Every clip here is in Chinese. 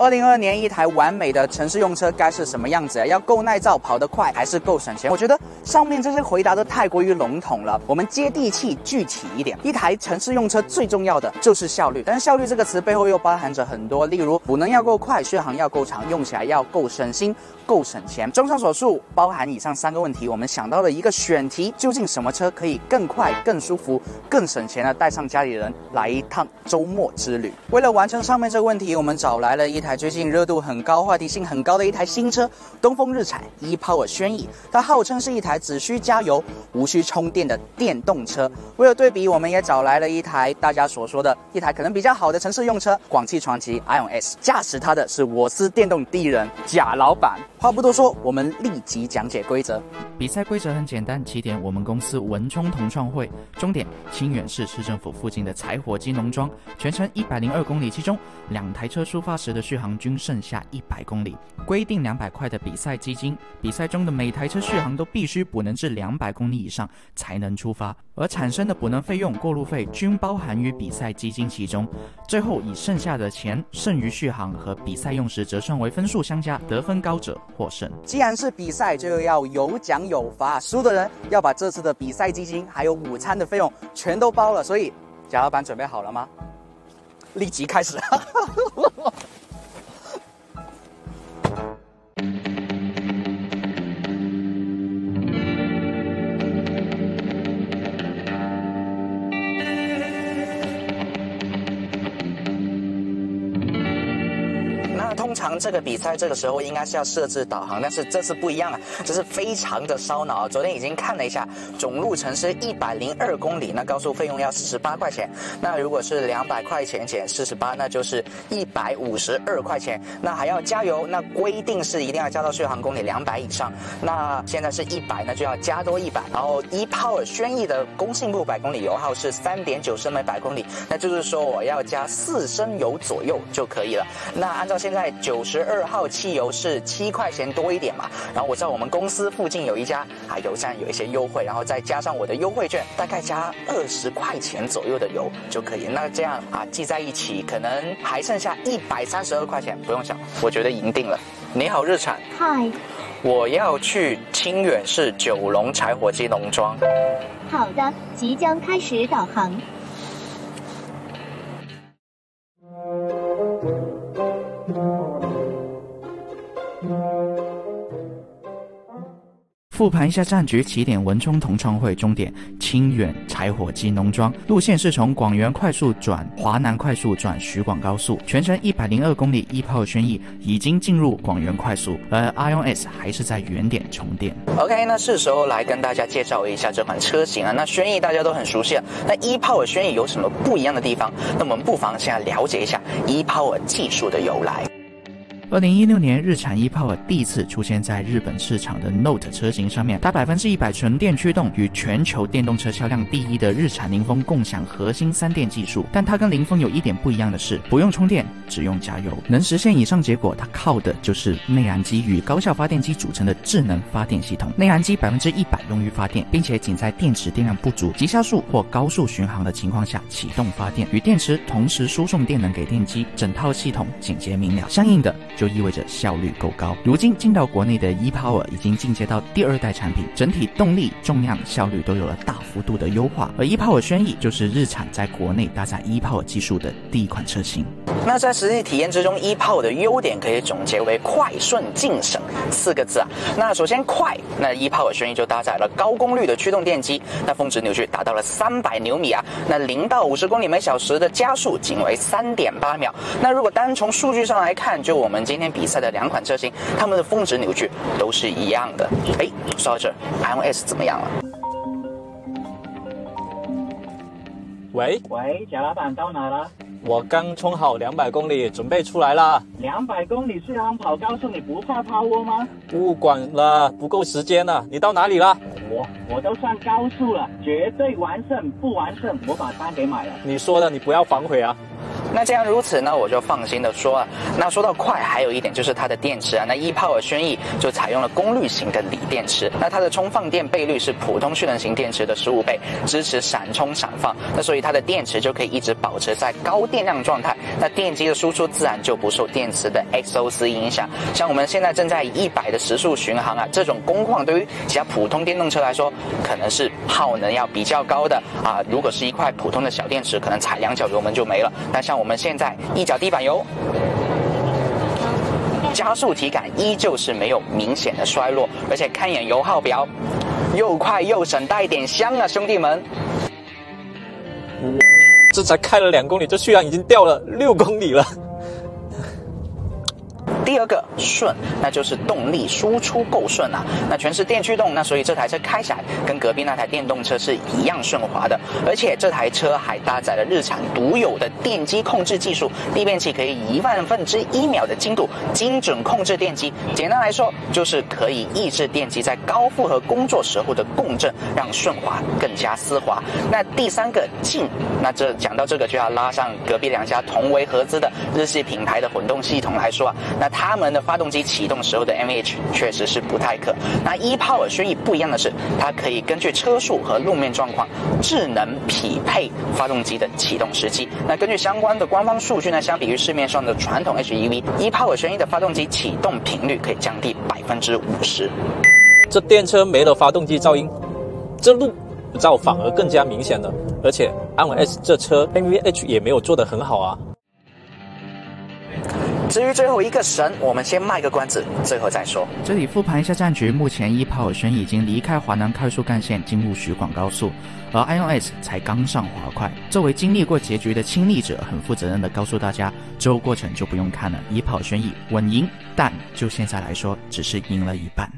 二零二二年一台完美的城市用车该是什么样子啊？要够耐造、跑得快，还是够省钱？我觉得上面这些回答都太过于笼统了。我们接地气、具体一点。一台城市用车最重要的就是效率，但是效率这个词背后又包含着很多，例如补能要够快、续航要够长、用起来要够省心、够省钱。综上所述，包含以上三个问题，我们想到了一个选题：究竟什么车可以更快、更舒服、更省钱的带上家里人来一趟周末之旅？为了完成上面这个问题，我们找来了一台。最近热度很高、话题性很高的一台新车——东风日产 e-Power 轩逸，它号称是一台只需加油、无需充电的电动车。为了对比，我们也找来了一台大家所说的一台可能比较好的城市用车——广汽传祺 ION S。驾驶它的是我司电动第一人贾老板。话不多说，我们立即讲解规则。比赛规则很简单，起点我们公司文冲同创会，终点清远市市政府附近的柴火鸡农庄，全程一百零二公里，其中两台车出发时的续航均剩下一百公里。规定两百块的比赛基金，比赛中的每台车续航都必须补能至两百公里以上才能出发，而产生的补能费用、过路费均包含于比赛基金其中。最后以剩下的钱剩余续航和比赛用时折算为分数相加，得分高者。获胜。既然是比赛，就要有奖有罚，输的人要把这次的比赛基金还有午餐的费用全都包了。所以，贾老板准备好了吗？立即开始。那通常这个比赛这个时候应该是要设置导航，但是这次不一样啊，这是非常的烧脑。昨天已经看了一下，总路程是一百零二公里，那高速费用要四十八块钱。那如果是两百块钱减四十八，那就是一百五十二块钱。那还要加油，那规定是一定要加到续航公里两百以上。那现在是一百，那就要加多一百。然后 ePower 轩逸的工信部百公里油耗是三点九升每百公里，那就是说我要加四升油左右就可以了。那按照现在。九十二号汽油是七块钱多一点嘛，然后我在我们公司附近有一家啊油站有一些优惠，然后再加上我的优惠券，大概加二十块钱左右的油就可以。那这样啊记在一起，可能还剩下一百三十二块钱，不用想，我觉得赢定了。你好，日产。嗨。我要去清远市九龙柴火鸡农庄。好的，即将开始导航。复盘一下战局：起点文冲同创会，终点清远柴火鸡农庄。路线是从广元快速转华南快速转徐广高速，全程一百零二公里。一炮轩逸已经进入广元快速，而 IONS 还是在原点充电。OK，那是时候来跟大家介绍一下这款车型啊。那轩逸大家都很熟悉了，那一炮轩逸有什么不一样的地方？那我们不妨先来了解一下一炮技术的由来。二零一六年，日产 e-Power 第一次出现在日本市场的 Note 车型上面。它百分之一百纯电驱动，与全球电动车销量第一的日产凌风共享核心三电技术。但它跟凌风有一点不一样的是，不用充电，只用加油。能实现以上结果，它靠的就是内燃机与高效发电机组成的智能发电系统。内燃机百分之一百用于发电，并且仅在电池电量不足、急加速或高速巡航的情况下启动发电，与电池同时输送电能给电机。整套系统简洁明了，相应的。就意味着效率够高。如今进到国内的 ePower 已经进阶到第二代产品，整体动力、重量、效率都有了大幅度的优化。而 ePower 轩逸就是日产在国内搭载 ePower 技术的第一款车型。那在实际体验之中，ePower 的优点可以总结为快、顺、劲、省四个字啊。那首先快，那 ePower 轩逸就搭载了高功率的驱动电机，那峰值扭矩达到了三百牛米啊。那零到五十公里每小时的加速仅为三点八秒。那如果单从数据上来看，就我们。今天比赛的两款车型，它们的峰值扭矩都是一样的。哎，说到这，IONS 怎么样了？喂喂，贾老板到哪了？我刚充好两百公里，准备出来了。两百公里续航跑高速，你不怕抛窝吗？不管了，不够时间了。你到哪里了？我我都上高速了，绝对完胜，不完胜我把单给买了。你说的，你不要反悔啊。那既然如此，呢我就放心的说啊。那说到快，还有一点就是它的电池啊。那 ePower 轩逸就采用了功率型的锂电池，那它的充放电倍率是普通蓄能型电池的十五倍，支持闪充闪放。那所以它的电池就可以一直保持在高电量状态。那电机的输出自然就不受电池的 XOC 影响。像我们现在正在以一百的时速巡航啊，这种工况对于其他普通电动车来说，可能是耗能要比较高的啊。如果是一块普通的小电池，可能踩两脚油门就没了。那像我们我们现在一脚地板油，加速体感依旧是没有明显的衰落，而且看一眼油耗表，又快又省，带点香啊，兄弟们！这才开了两公里，这续航已经掉了六公里了。第二个顺，那就是动力输出够顺啊。那全是电驱动，那所以这台车开起来跟隔壁那台电动车是一样顺滑的。而且这台车还搭载了日产独有的电机控制技术，逆变器可以一万分之一秒的精度精准控制电机。简单来说，就是可以抑制电机在高负荷工作时候的共振，让顺滑更加丝滑。那第三个静，那这讲到这个就要拉上隔壁两家同为合资的日系品牌的混动系统来说啊，那它。他们的发动机启动时候的 mAh 确实是不太可。那 ePower 轩逸不一样的是，它可以根据车速和路面状况智能匹配发动机的启动时机。那根据相关的官方数据呢，相比于市面上的传统 HEV，ePower 轩逸的发动机启动频率可以降低百分之五十。这电车没了发动机噪音，这路噪反而更加明显了。而且 i S 这车 mVh 也没有做得很好啊。至于最后一个神，我们先卖个关子，最后再说。这里复盘一下战局，目前一炮轩已经离开华南快速干线，进入徐广高速，而 iOS 才刚上华快。作为经历过结局的亲历者，很负责任的告诉大家，之后过程就不用看了，一炮轩逸稳赢，但就现在来说，只是赢了一半。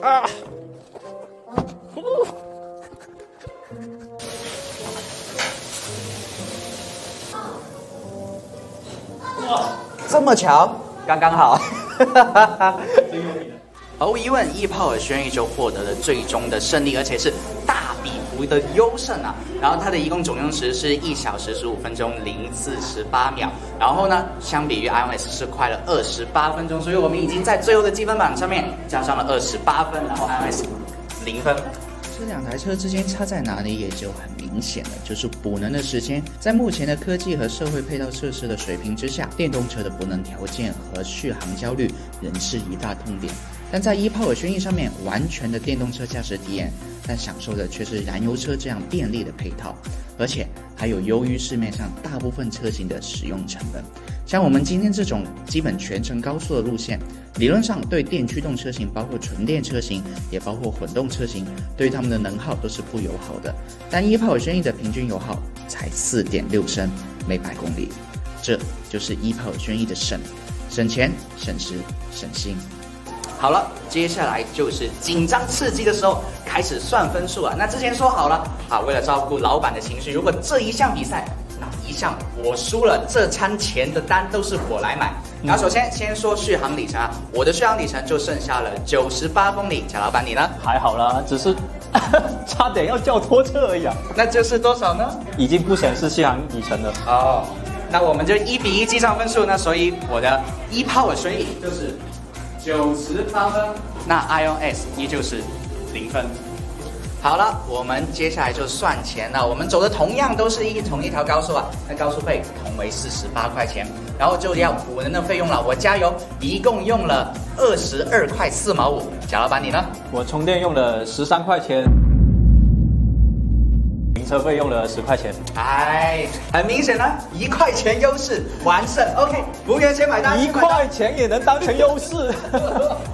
啊！这么巧，刚刚好。毫无疑问，一炮尔轩逸就获得了最终的胜利，而且是大比幅的优胜啊！然后它的一共总用时是一小时十五分钟零四十八秒，然后呢，相比于 iOS 是快了二十八分钟，所以我们已经在最后的积分榜上面加上了二十八分，然后 iOS 零分。这两台车之间差在哪里，也就很明显的，就是补能的时间。在目前的科技和社会配套设施的水平之下，电动车的补能条件和续航焦虑仍是一大痛点。但在一炮和轩逸上面，完全的电动车驾驶体验，但享受的却是燃油车这样便利的配套，而且还有优于市面上大部分车型的使用成本。像我们今天这种基本全程高速的路线。理论上，对电驱动车型，包括纯电车型，也包括混动车型，对于它们的能耗都是不友好的。但一炮轩逸的平均油耗才四点六升每百公里，这就是一炮轩逸的省，省钱、省时、省心。好了，接下来就是紧张刺激的时候，开始算分数啊。那之前说好了啊，为了照顾老板的情绪，如果这一项比赛，那一项我输了，这餐钱的单都是我来买。然后首先先说续航里程啊，我的续航里程就剩下了九十八公里。贾老板你呢？还好啦，只是 差点要叫拖车而已啊。那这是多少呢？已经不显示续航里程了。哦，那我们就一比一计算分数。那所以我的 ePower 轩逸就是九十八分，那 iOS 依旧是零分。好了，我们接下来就算钱了。我们走的同样都是一同一条高速啊，那高速费同为四十八块钱。然后就要补人的费用了，我加油一共用了二十二块四毛五。贾老板你呢？我充电用了十三块钱，停车费用了十块钱。哎，很明显呢，一块钱优势完胜。OK，服务员先买单。一块钱也能当成优势。